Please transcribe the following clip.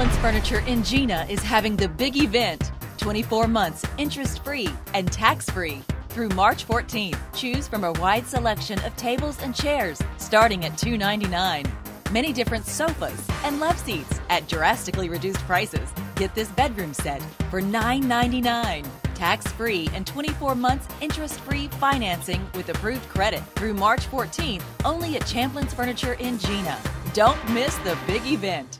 Champlin's Furniture in Gina is having the big event 24 months interest free and tax free. Through March 14th, choose from a wide selection of tables and chairs starting at $299. Many different sofas and love seats at drastically reduced prices. Get this bedroom set for $999. Tax free and 24 months interest free financing with approved credit through March 14th only at Champlin's Furniture in Gina. Don't miss the big event.